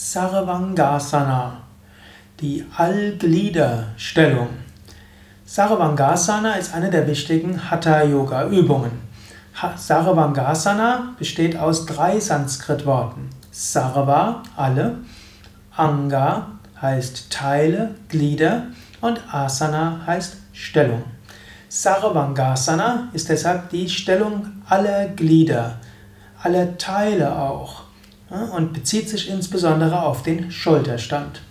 Sarvangasana, die Allgliederstellung. Sarvangasana ist eine der wichtigen Hatha-Yoga-Übungen. Sarvangasana besteht aus drei Sanskrit-Worten. Sarva, alle, Anga heißt Teile, Glieder und Asana heißt Stellung. Sarvangasana ist deshalb die Stellung aller Glieder, aller Teile auch und bezieht sich insbesondere auf den Schulterstand.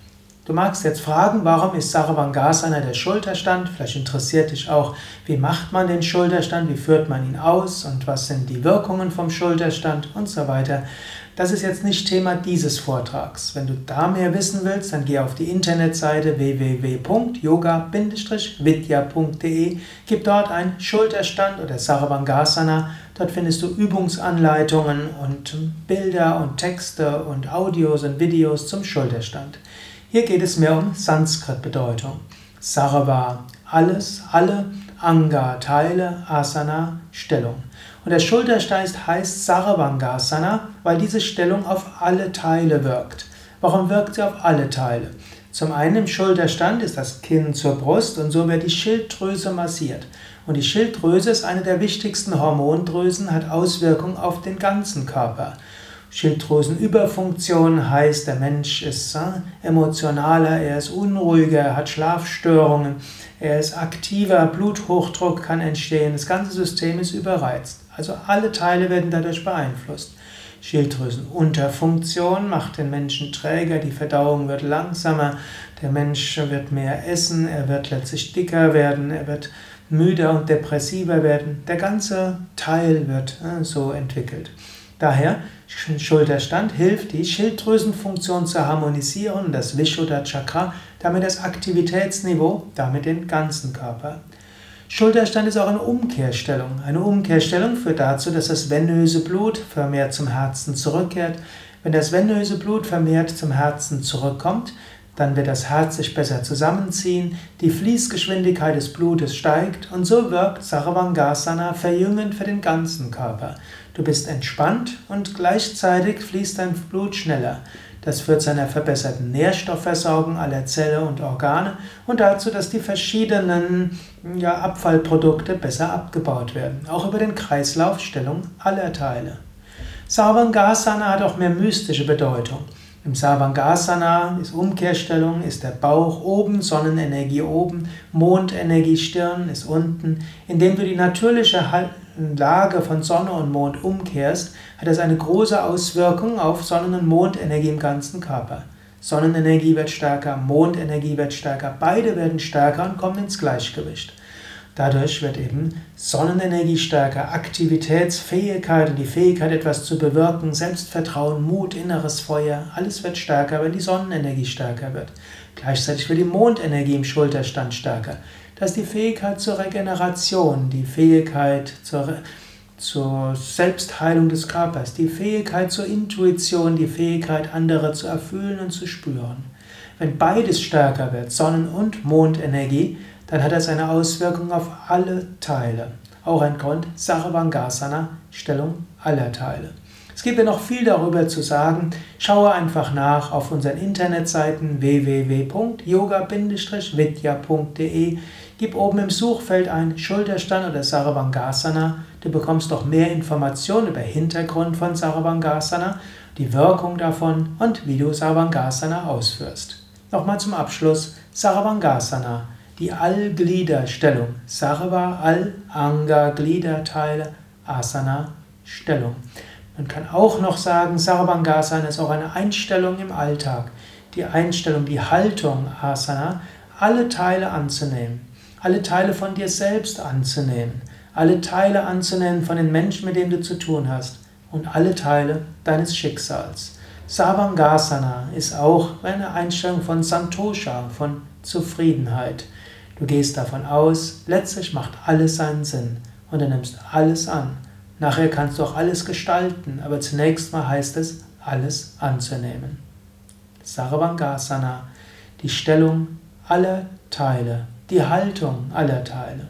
Du magst jetzt fragen, warum ist Sarvangasana der Schulterstand? Vielleicht interessiert dich auch, wie macht man den Schulterstand, wie führt man ihn aus und was sind die Wirkungen vom Schulterstand und so weiter. Das ist jetzt nicht Thema dieses Vortrags. Wenn du da mehr wissen willst, dann geh auf die Internetseite www.yoga-vidya.de, gib dort ein Schulterstand oder Sarvangasana. Dort findest du Übungsanleitungen und Bilder und Texte und Audios und Videos zum Schulterstand. Hier geht es mehr um Sanskrit-Bedeutung. Sarva, alles, alle, Anga, Teile, Asana, Stellung. Und der Schulterstein heißt Sarvangasana, weil diese Stellung auf alle Teile wirkt. Warum wirkt sie auf alle Teile? Zum einen im Schulterstand ist das Kinn zur Brust und so wird die Schilddrüse massiert. Und die Schilddrüse ist eine der wichtigsten Hormondrüsen, hat Auswirkungen auf den ganzen Körper. Schilddrüsenüberfunktion heißt, der Mensch ist äh, emotionaler, er ist unruhiger, er hat Schlafstörungen, er ist aktiver, Bluthochdruck kann entstehen, das ganze System ist überreizt. Also alle Teile werden dadurch beeinflusst. Schilddrüsenunterfunktion macht den Menschen träger, die Verdauung wird langsamer, der Mensch wird mehr essen, er wird letztlich dicker werden, er wird müder und depressiver werden. Der ganze Teil wird äh, so entwickelt. Daher, Schulterstand hilft, die Schilddrüsenfunktion zu harmonisieren, das Vishuddha Chakra, damit das Aktivitätsniveau, damit den ganzen Körper. Schulterstand ist auch eine Umkehrstellung. Eine Umkehrstellung führt dazu, dass das venöse Blut vermehrt zum Herzen zurückkehrt. Wenn das venöse Blut vermehrt zum Herzen zurückkommt, dann wird das Herz sich besser zusammenziehen, die Fließgeschwindigkeit des Blutes steigt und so wirkt Sarvangasana verjüngend für den ganzen Körper. Du bist entspannt und gleichzeitig fließt dein Blut schneller. Das führt zu einer verbesserten Nährstoffversorgung aller Zelle und Organe und dazu, dass die verschiedenen ja, Abfallprodukte besser abgebaut werden. Auch über den Kreislaufstellung aller Teile. Sarvangasana hat auch mehr mystische Bedeutung. Im Savangasana ist Umkehrstellung, ist der Bauch oben, Sonnenenergie oben, Mondenergie Stirn ist unten. Indem du die natürliche Lage von Sonne und Mond umkehrst, hat das eine große Auswirkung auf Sonnen- und Mondenergie im ganzen Körper. Sonnenenergie wird stärker, Mondenergie wird stärker, beide werden stärker und kommen ins Gleichgewicht. Dadurch wird eben Sonnenenergie stärker, Aktivitätsfähigkeit und die Fähigkeit, etwas zu bewirken, Selbstvertrauen, Mut, inneres Feuer, alles wird stärker, wenn die Sonnenenergie stärker wird. Gleichzeitig wird die Mondenergie im Schulterstand stärker. Das ist die Fähigkeit zur Regeneration, die Fähigkeit zur, zur Selbstheilung des Körpers, die Fähigkeit zur Intuition, die Fähigkeit, andere zu erfüllen und zu spüren. Wenn beides stärker wird, Sonnen- und Mondenergie, dann hat das eine Auswirkung auf alle Teile. Auch ein Grund, Sarvangasana, Stellung aller Teile. Es gibt ja noch viel darüber zu sagen. Schaue einfach nach auf unseren Internetseiten www.yoga-vidya.de. Gib oben im Suchfeld ein Schulterstand oder Sarvangasana. Du bekommst doch mehr Informationen über Hintergrund von Sarvangasana, die Wirkung davon und wie du Sarvangasana ausführst. Nochmal zum Abschluss Sarvangasana die Allgliederstellung. Sarva, All, Anga, Gliederteile, Asana, Stellung. Man kann auch noch sagen, Sarvangasana ist auch eine Einstellung im Alltag. Die Einstellung, die Haltung, Asana, alle Teile anzunehmen. Alle Teile von dir selbst anzunehmen. Alle Teile anzunehmen von den Menschen, mit denen du zu tun hast. Und alle Teile deines Schicksals. Savangasana ist auch eine Einstellung von Santosha, von Zufriedenheit. Du gehst davon aus, letztlich macht alles seinen Sinn und du nimmst alles an. Nachher kannst du auch alles gestalten, aber zunächst mal heißt es, alles anzunehmen. Sarvangasana, die Stellung aller Teile, die Haltung aller Teile.